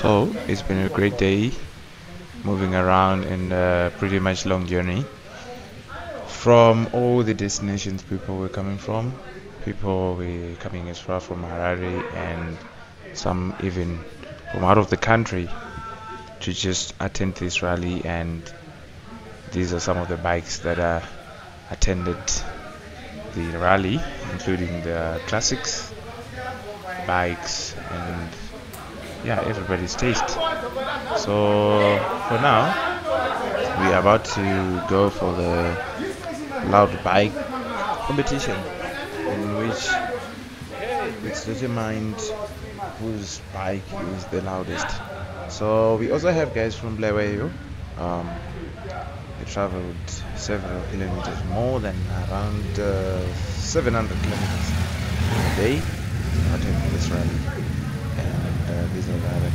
So it's been a great day moving around in a pretty much long journey from all the destinations people were coming from. People were coming as far from Harare and some even from out of the country to just attend this rally and these are some of the bikes that uh, attended the rally including the classics bikes and yeah everybody's taste. So for now we are about to go for the loud bike competition in which it's determined whose bike is the loudest. So we also have guys from Bulawayo um, they traveled several kilometers more than around uh, 700 kilometers a day to this rally these are the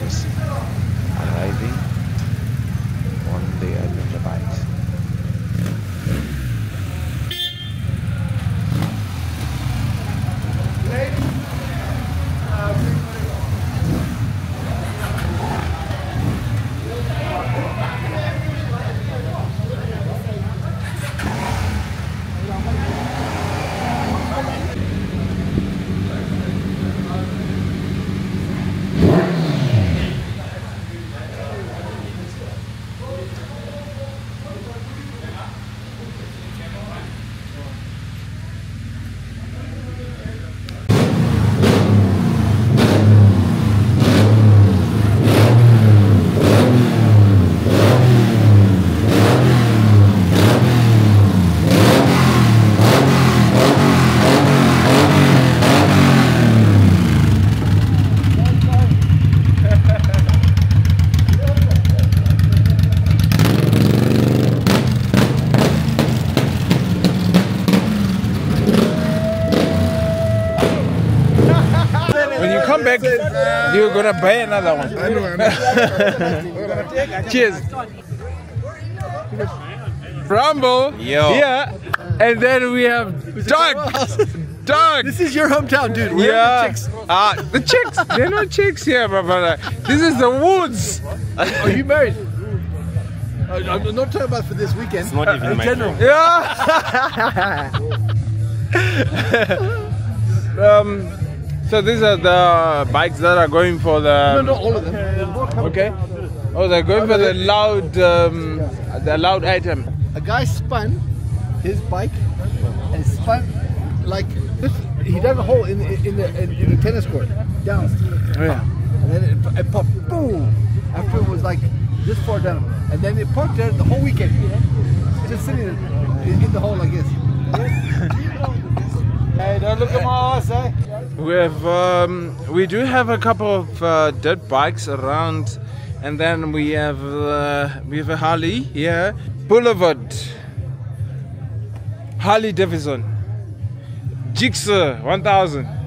just arriving on the adventure. When you come back, you're gonna buy another one. I know, I know. Cheers. Rumble. Yo. Yeah. And then we have Doug. Doug. This is your hometown, dude. Where yeah. are the chicks? Ah, the chicks. They're not chicks here, my brother. This is the woods. Are you married? Uh, I'm not talking about for this weekend. It's not even in my general. Yeah. um. So these are the bikes that are going for the. No, not all of them. Okay. Oh, they're going for the loud, um, the loud item. A guy spun his bike and spun like this. He dug a hole in the, in the in, the tennis court down, Yeah. and then it, it popped boom. After it was like this far down, and then it parked there the whole weekend, just sitting in, in the hole like this. don't look at my ass, eh? We have, um, we do have a couple of uh, dirt bikes around, and then we have, uh, we have a Harley here, Boulevard, Harley Davidson, Jigsaw 1000.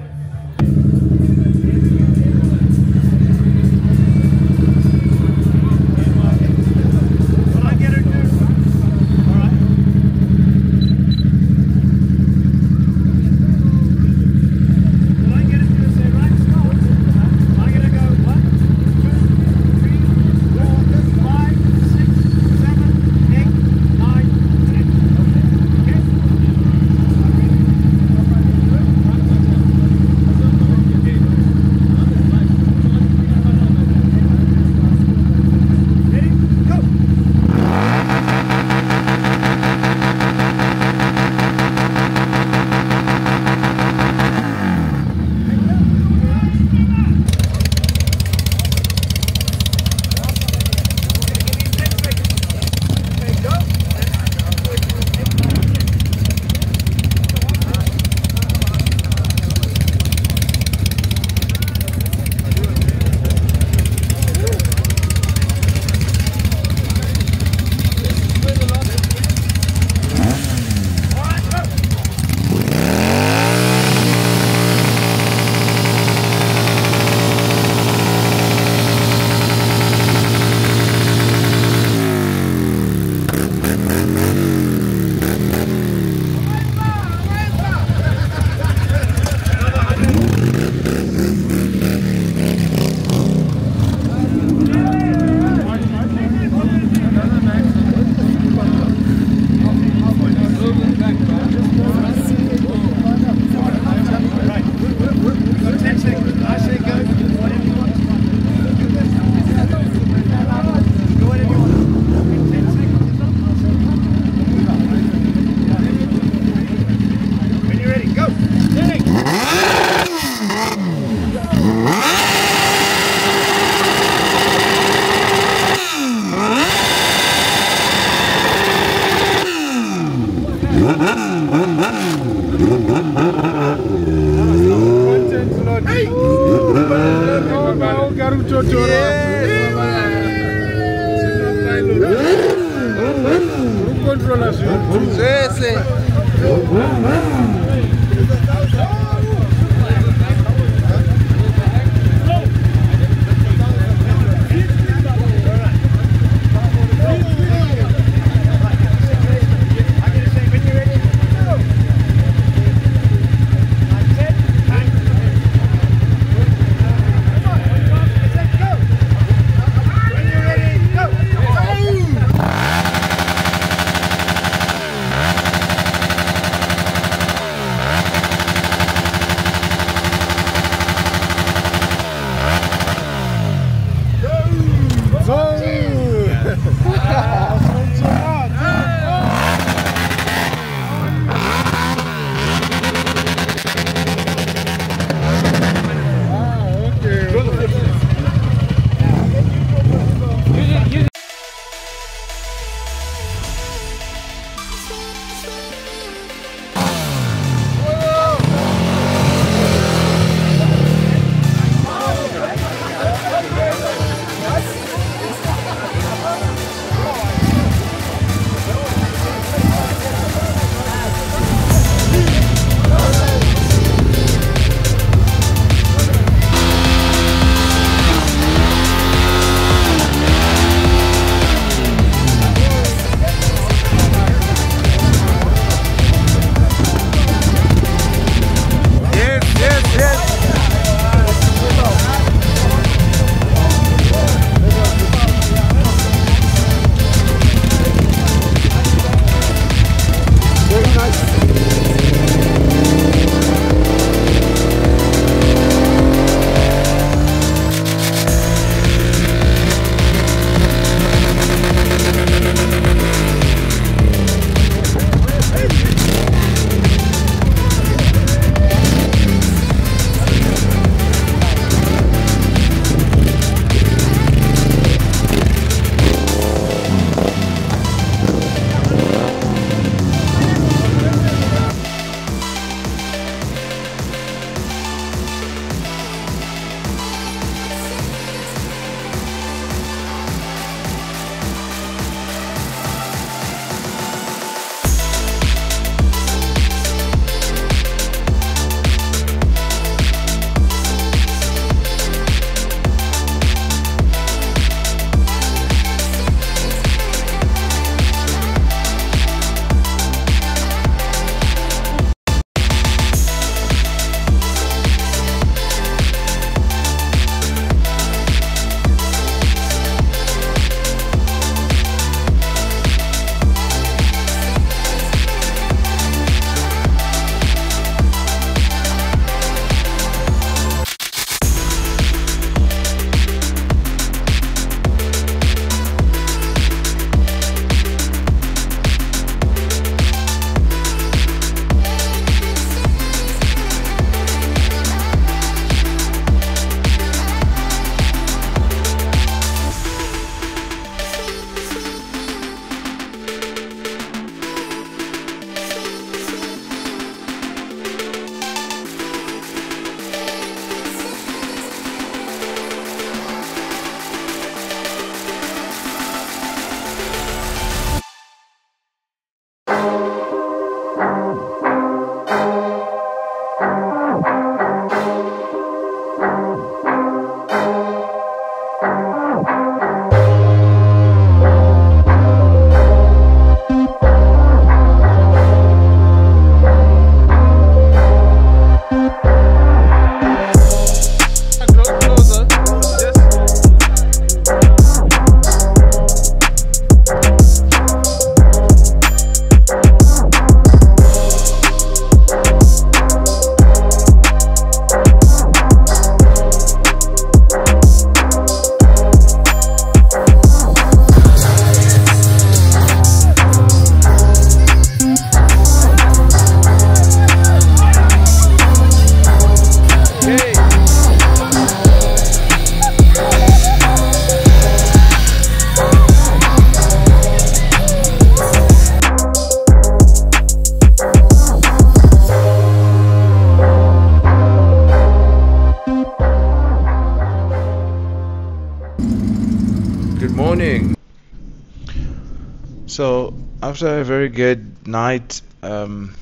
So after a very good night, um,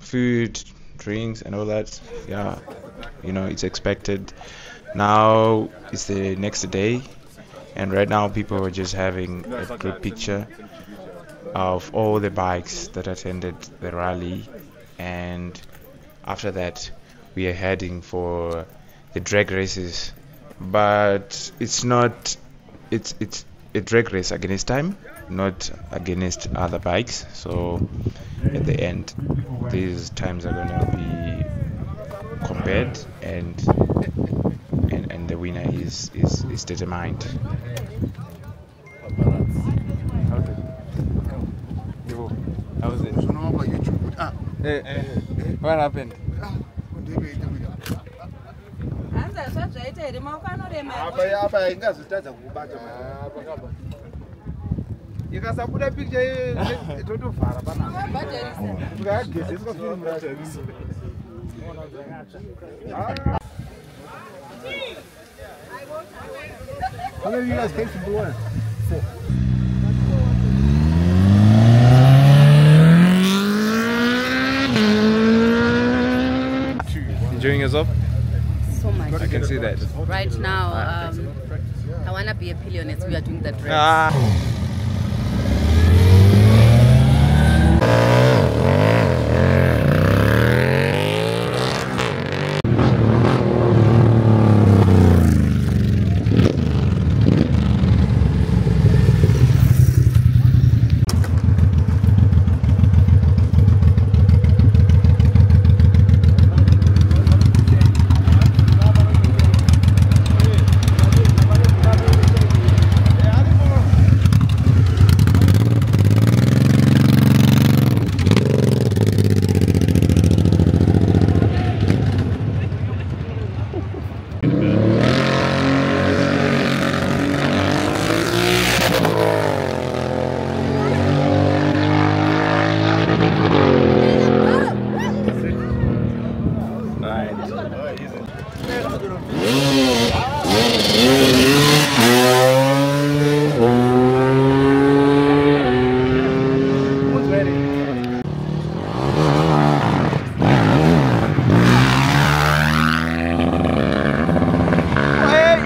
food, drinks, and all that, yeah, you know, it's expected. Now it's the next day, and right now people are just having a good picture of all the bikes that attended the rally, and after that, we are heading for the drag races. But it's not, it's it's a drag race against time, not against other bikes. So at the end, these times are gonna be compared, and and, and the winner is, is is determined. How's it? What happened? hanza zvazvaita here maoko anorema apa ingazotadza kubata ikasabuda picha totovhara firimu racho How many of you guys came from Blue One? Enjoying yourself? so much. I can see that. Right now, um, I want to be a pillionist. We are doing the dress. Ah.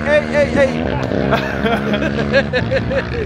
Hey, hey, hey, hey.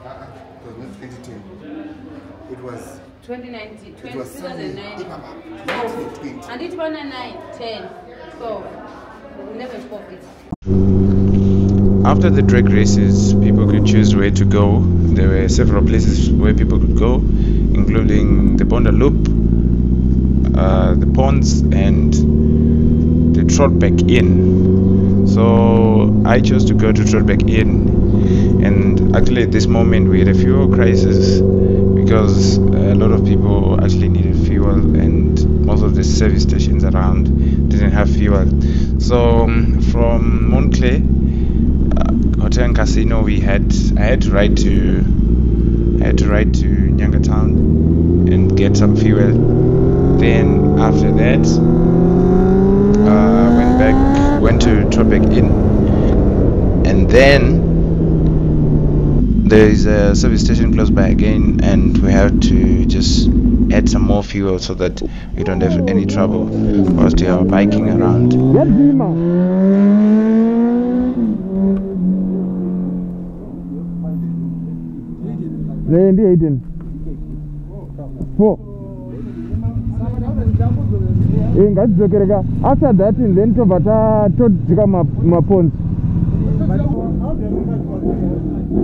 It was 2019, it was 2009. 1920. And it was 9, 10, 12, 11, 12, After the drag races, people could choose where to go. There were several places where people could go, including the Bonda Loop, uh, the ponds, and the Troutbeck Inn. So I chose to go to Troutbeck Inn, and actually at this moment we had a fuel crisis because a lot of people actually needed fuel, and most of the service stations around didn't have fuel. So um, from Montclair uh, hotel and casino we had I had to ride to I had to ride to Nyanga town and get some fuel then after that uh, went back went to Troutbeck Inn and then there is a service station close by again and we have to just add some more fuel so that we don't have any trouble whilst we are biking around. Ndi 18 4 ngatidzokereka after that then maponzi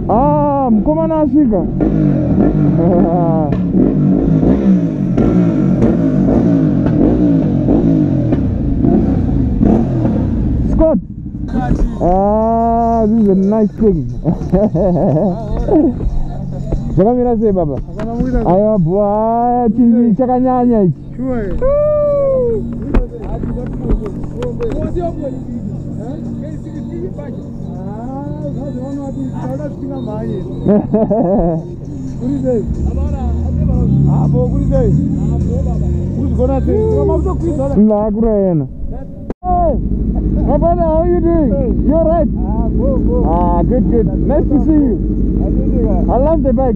ah mukomana asvika. Scott. Ah this is a nice thing. Zvakamira sei baba? Aiwa bwa chii chakanyanya ichi ndakura yena My brother, how are you doing? You're right. Ah, good, good. Nice to see you. I love the bike.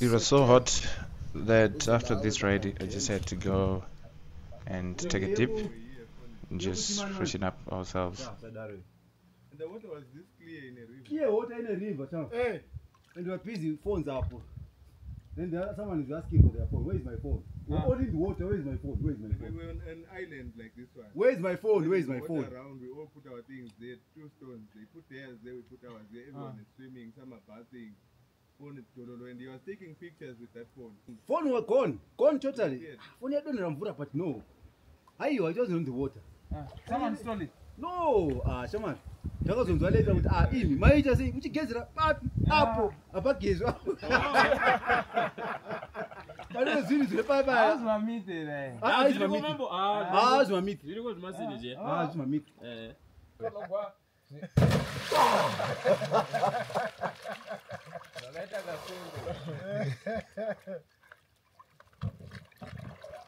It was so hot that after this ride I just had to go and take a dip and just freshen up ourselves. And the water was this clear in a river. Clear water in a river, chama. Hey. And we are busy, phones up. Then there, someone is asking for their phone. Where is my phone? We're ah. all in the water. Where is my phone? Where is my phone? We phone? were on an island like this one. Where is my phone? Where is my Water phone? Around, we all put our things there. Two stones. They put theirs there. We put ours there. Everyone ah. is swimming. Some are bathing. Phone dololo, and he was taking pictures with that phone. Phone was gone. Gone totally. Yes. Phone yadonera mvura, but no. Aiwa, it wasn't in the water. Someone stole it. No, ah, shamani. ndakazonzwa later kuti ah imi maita sei muchigezera papi apo apagezwa pane zvinhu zvine papaya Azvamite there. azvimamiti zviriko zvimasini je azvimamiti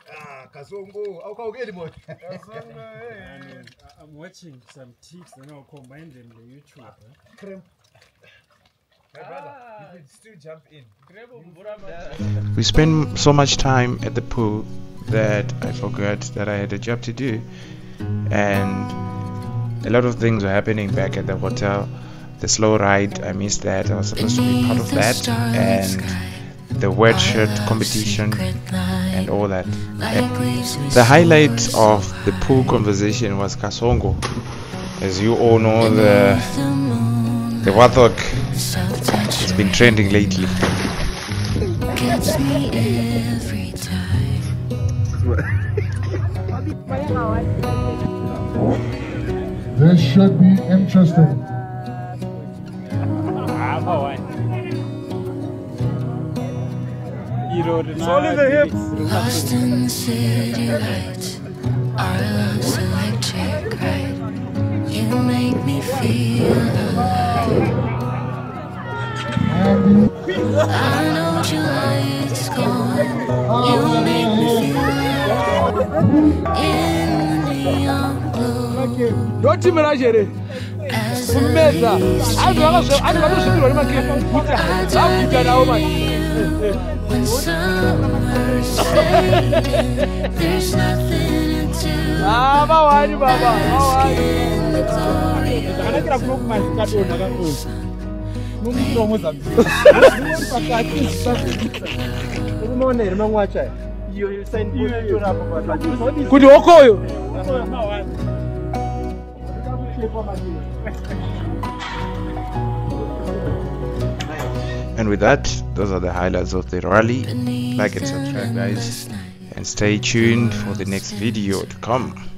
Eh. kasongo aukaukeli mota I'm watching some tips and I'll combine them with YouTube. Eh? We spent so much time at the pool that I forgot that I had a job to do, and a lot of things were happening back at the hotel. The slow ride, I missed that. I was supposed to be part of that, and the wet shirt competition and all that. And the highlight of the pool conversation was Kasongo. As you all know, the the Warthog has been trending lately. This should be interesting. Solid the hips. Lost in the city lights. Our love's electric, right? You make me feel alive. I know July's gone. You make me feel alive. in the neon glow. ndotimira chere kumedza. Handi vanozvipirwa nemakefuta zvakuita navo mani vawani ah, baba vawanikira kunokumaikadonha kaozi nomutiromozambiunoona here mamwe achaya kuti hokoyo. And with that, those are the highlights of the rally. Like and subscribe, guys, and stay tuned for the next video to come.